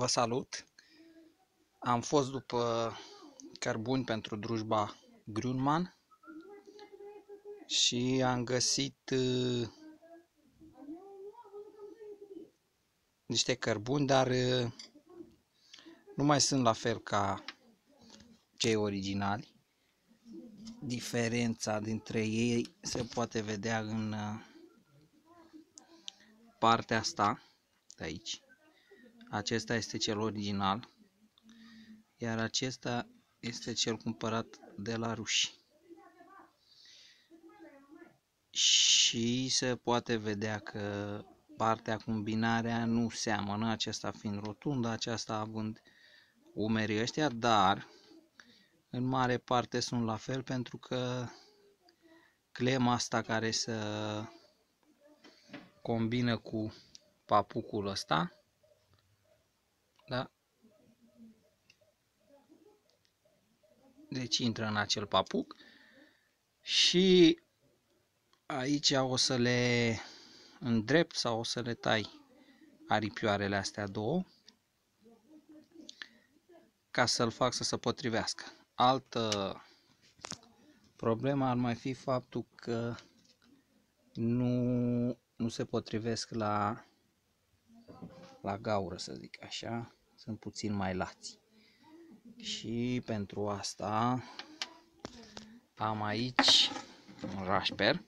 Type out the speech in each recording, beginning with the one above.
Vă salut! Am fost după cărbuni pentru drujba Grunman și am găsit uh, niște cărbuni, dar uh, nu mai sunt la fel ca cei originali. Diferența dintre ei se poate vedea în uh, partea asta de aici. Acesta este cel original, iar acesta este cel cumpărat de la ruși. Și se poate vedea că partea combinarea nu seamănă, acesta fiind rotundă, aceasta având umerii ăștia, dar în mare parte sunt la fel pentru că clema asta care se combină cu papucul ăsta da? Deci intră în acel papuc și aici o să le îndrept sau o să le tai aripioarele astea două ca să-l fac să se potrivească. Altă problemă ar mai fi faptul că nu, nu se potrivesc la, la gaură, să zic așa sunt puțin mai lați. Și pentru asta am aici un rașper.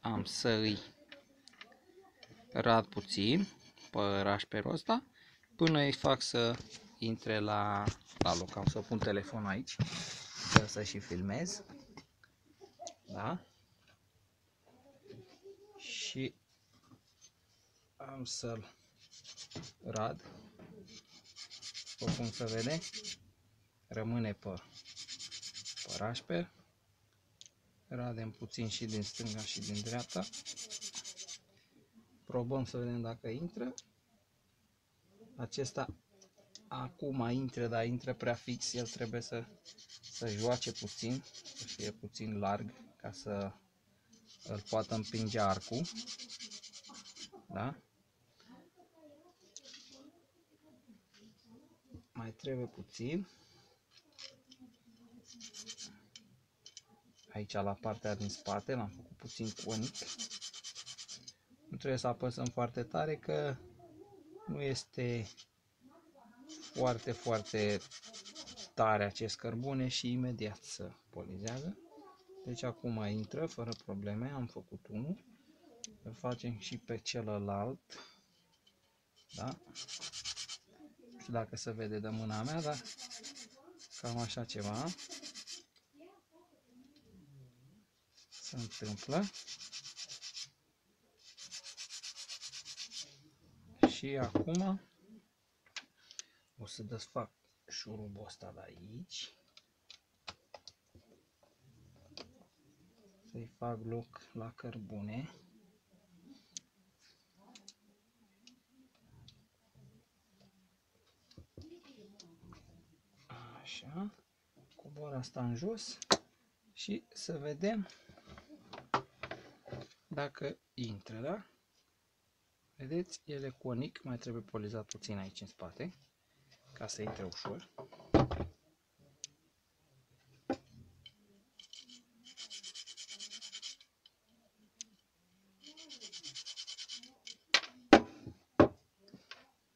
Am să îi rad puțin pe rașperul ăsta până îi fac să intre la, la loc. Am să pun telefonul aici ca să și filmez. Da? Și am să-l rad după cum se vede, rămâne pe, pe rașper. Radem puțin și din stânga și din dreapta. Probăm să vedem dacă intră. Acesta acum intră, dar intră prea fix. El trebuie să, să joace puțin, să fie puțin larg ca să îl poată împinge arcul. Da? Mai trebuie puțin. Aici la partea din spate l-am făcut puțin conic. Nu trebuie să apăsăm foarte tare că nu este foarte, foarte tare acest cărbune și imediat să polizează. Deci acum intră fără probleme, am făcut unul. Îl facem și pe celălalt. Da? Știu dacă se vede de mâna mea, dar cam așa ceva se întâmplă. Și acum o să desfac șurubul ăsta de aici. Să-i fac loc la cărbune. Așa. Cobor asta în jos și să vedem dacă intră, da? Vedeți, ele conic, mai trebuie polizat puțin aici în spate, ca să intre ușor.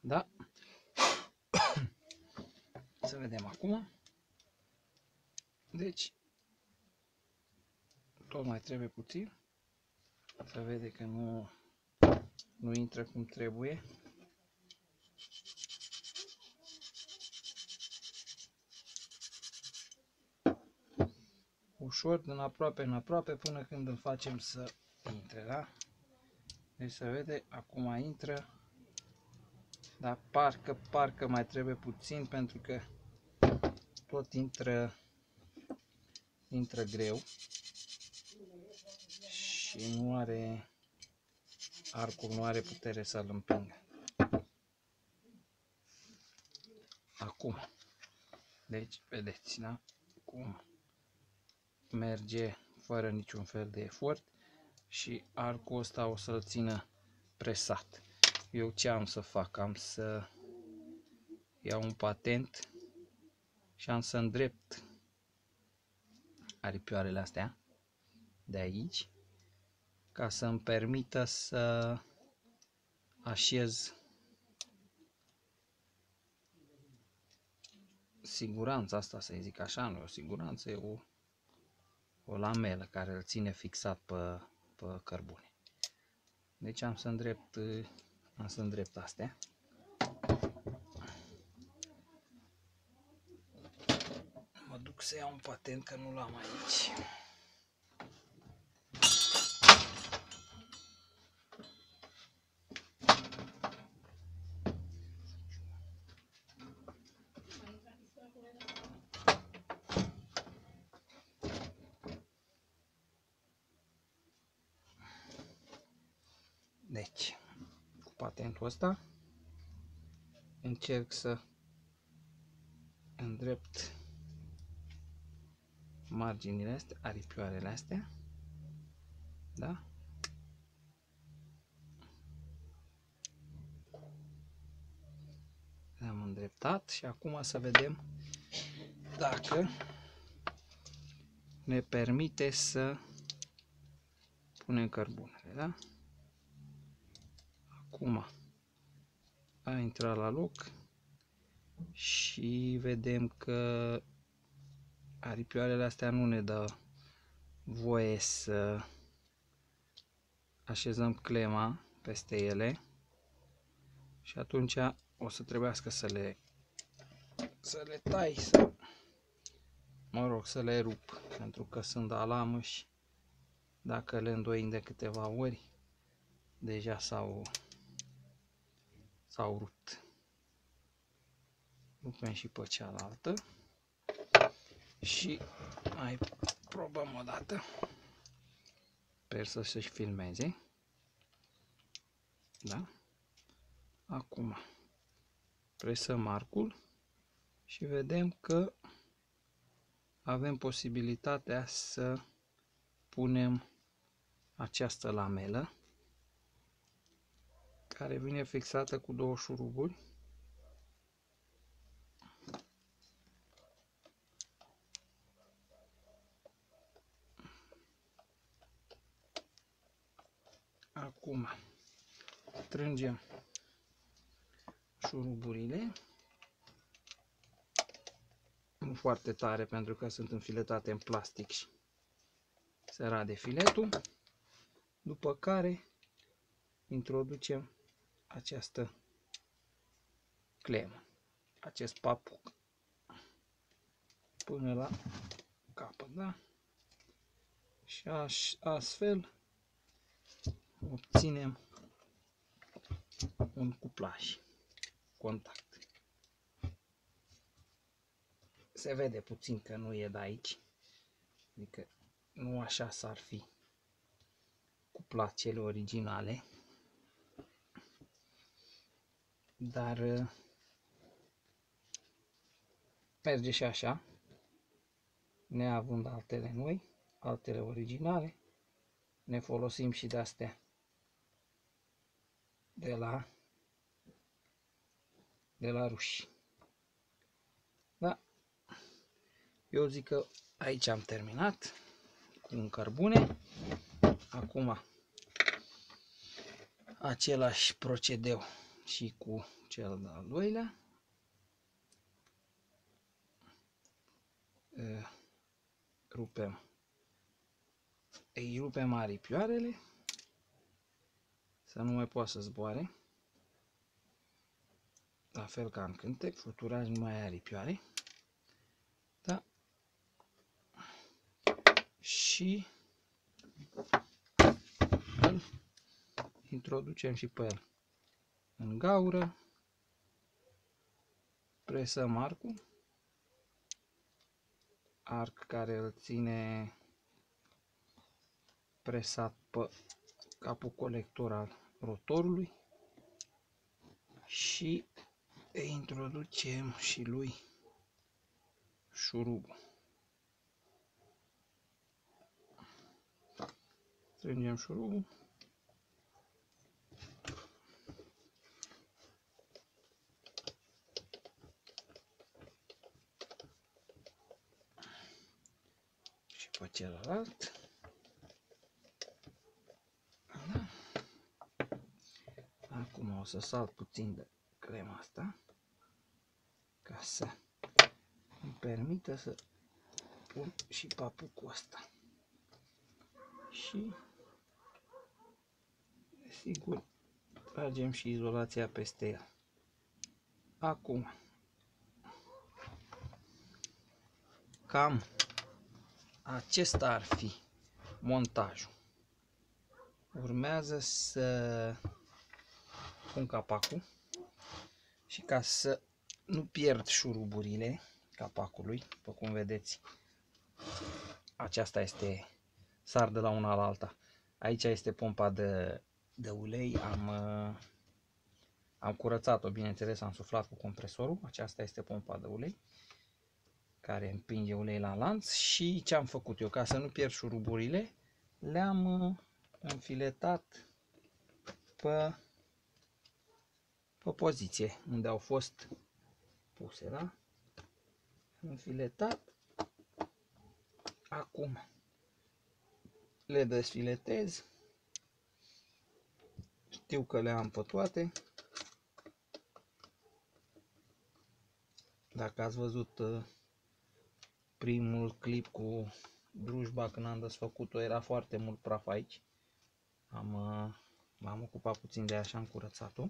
Da? Să vedem acum. Deci, tot mai trebuie puțin. să vede că nu, nu intră cum trebuie. Ușor, din aproape în aproape, până când îl facem să intre, da? Deci se vede, acum intră, dar parcă, parcă mai trebuie puțin pentru că tot intră intră greu și nu are arcul nu are putere să-l împingă. Acum, deci vedeți, da? Cum merge fără niciun fel de efort și arcul ăsta o să-l țină presat. Eu ce am să fac? Am să iau un patent și am să îndrept aripioarele astea de aici ca să îmi permită să așez siguranța asta, să zic așa, nu e o siguranță, e o, o lamelă care îl ține fixat pe, pe cărbune. Deci am să îndrept, am să îndrept astea. Mă duc să iau un patent că nu l-am aici. Deci, cu patentul ăsta încerc să îndrept marginile astea, aripioarele astea, da? Le-am îndreptat și acum să vedem dacă ne permite să punem cărbunele, da? Acum a intrat la loc și vedem că aripioarele astea nu ne dă voie să așezăm clema peste ele și atunci o să trebuiască să le să le tai, să mă rog, să le rup, pentru că sunt alamă și dacă le îndoim de câteva ori, deja s-au s-au rupt. Rupem și pe cealaltă și mai probăm o dată. Sper să se filmeze. Da? Acum presăm arcul și vedem că avem posibilitatea să punem această lamelă care vine fixată cu două șuruburi. Acum strângem șuruburile nu foarte tare pentru că sunt înfiletate în plastic și se rade filetul după care introducem această clemă, acest papuc până la capăt, da? Și aș, astfel obținem un cuplaj, contact. Se vede puțin că nu e de aici, adică nu așa s-ar fi cuplat cele originale dar uh, merge și așa, neavând altele noi, altele originale, ne folosim și de astea de la de la ruși. Da? Eu zic că aici am terminat cu un cărbune. Acum același procedeu și cu cel de-al doilea. Rupem. Îi rupem aripioarele să nu mai poată să zboare. La fel ca în cântec, fluturaj nu mai are aripioare. Da? Și îl introducem și pe el în gaură, presăm arcul, arc care îl ține presat pe capul colector al rotorului. Și îi introducem și lui șurubul. Strângem șurubul pe celălalt. Da. Acum o să salt puțin de crema asta ca să îmi permită să pun și papucul ăsta. Și sigur tragem și izolația peste el. Acum cam acesta ar fi montajul. Urmează să pun capacul și ca să nu pierd șuruburile capacului, după cum vedeți, aceasta este sar de la una la alta. Aici este pompa de, de ulei, am, am curățat-o, bineînțeles, am suflat cu compresorul, aceasta este pompa de ulei care împinge ulei la lanț și ce am făcut eu, ca să nu pierd șuruburile, le-am uh, înfiletat pe, pe poziție unde au fost puse, da? Înfiletat. Acum le desfiletez. Știu că le am pe toate. Dacă ați văzut uh, primul clip cu drujba când am desfăcut-o era foarte mult praf aici. Am, uh, m-am ocupat puțin de așa, am curățat-o.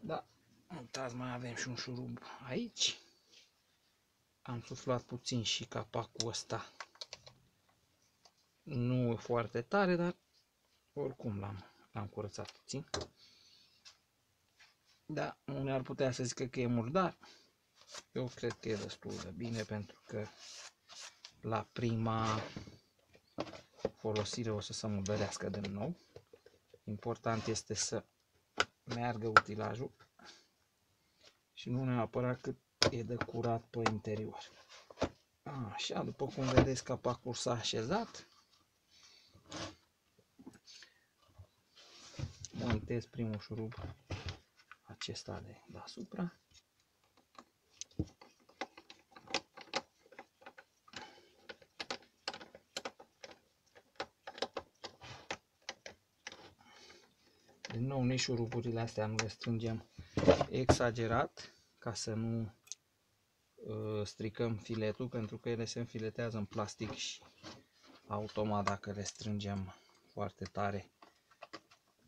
Da, uitați, mai avem și un șurub aici. Am suflat puțin și capacul ăsta. Nu e foarte tare, dar oricum l-am l-am curățat puțin. Da, unii ar putea să zică că e murdar. Eu cred că e destul de bine pentru că la prima folosire o să se murdărească de nou. Important este să meargă utilajul și nu neapărat cât e de curat pe interior. Așa, după cum vedeți, capacul s-a așezat. Montez primul șurub acesta de deasupra. Din nou, nici șuruburile astea nu le strângem exagerat ca să nu uh, stricăm filetul pentru că ele se înfiletează în plastic și automat dacă le strângem foarte tare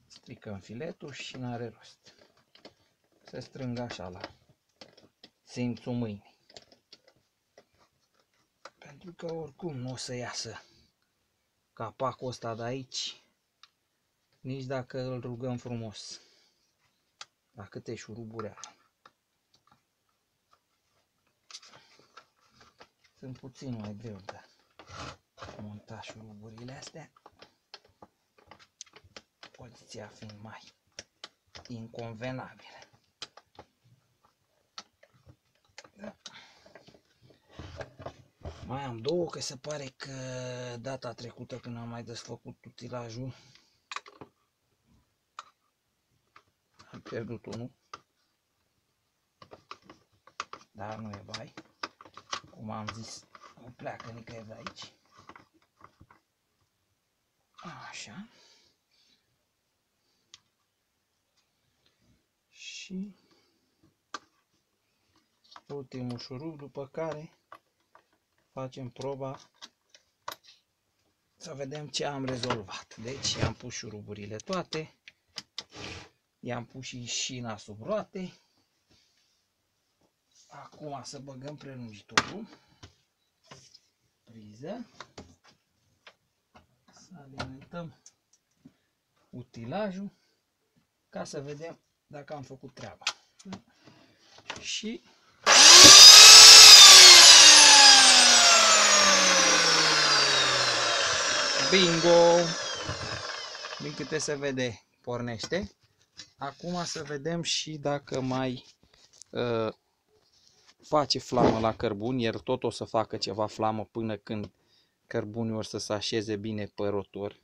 stricăm filetul și nu are rost. Se strâng așa la simțul mâinii. Pentru că oricum nu o să iasă capacul ăsta de aici nici dacă îl rugăm frumos. La câte șuruburi are. Sunt puțin mai greu de monta șuruburile astea. Poziția fiind mai inconvenabilă. Da. Mai am două, că se pare că data trecută când am mai desfăcut utilajul pierdut unul. Dar nu e vai. Cum am zis, nu pleacă nicăieri de aici. Așa. Și ultimul șurub, după care facem proba să vedem ce am rezolvat. Deci am pus șuruburile toate. I-am pus și șina sub roate. Acum să băgăm prelungitorul. Priză. Să alimentăm utilajul ca să vedem dacă am făcut treaba. Și Bingo! Din câte se vede, pornește. Acum să vedem și dacă mai uh, face flamă la cărbuni. El tot o să facă ceva flamă până când cărbunii or să se așeze bine pe rotor.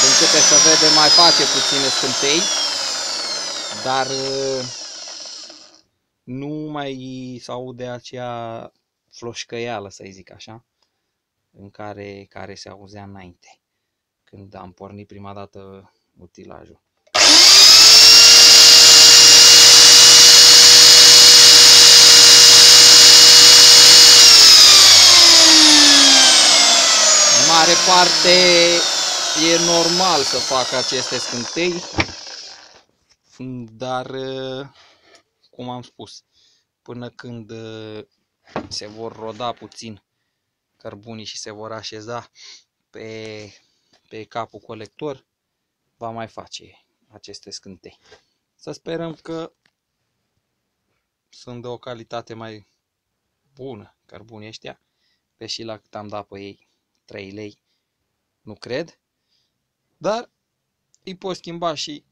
Din câte se vede mai face puține scântei. dar uh, nu mai se aude acea floșcăială, să zic așa, în care, care se auzea înainte, când am pornit prima dată utilajul. mare parte e normal să fac aceste scântei, dar, cum am spus, până când se vor roda puțin cărbunii și se vor așeza pe, pe capul colector, va mai face aceste scântei. Să sperăm că sunt de o calitate mai bună cărbunii ăștia, pe și la cât am dat pe ei 3 lei, nu cred, dar îi pot schimba și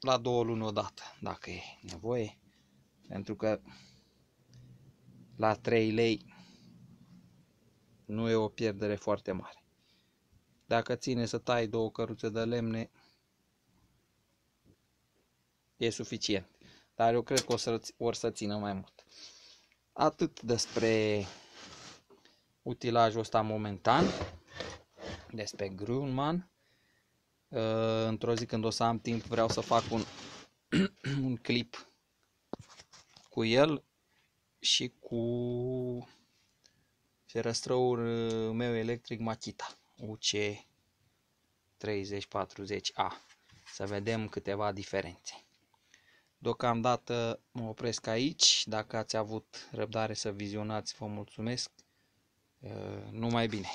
la două luni odată, dacă e nevoie, pentru că la 3 lei nu e o pierdere foarte mare. Dacă ține să tai două căruțe de lemne, e suficient. Dar eu cred că o să, or să țină mai mult. Atât despre utilajul ăsta momentan despre Grunman. Uh, într-o zi când o să am timp vreau să fac un, un clip cu el și cu ferăstrăul meu electric Makita UC 3040A să vedem câteva diferențe. Deocamdată mă opresc aici. Dacă ați avut răbdare să vizionați, vă mulțumesc. Uh, numai bine!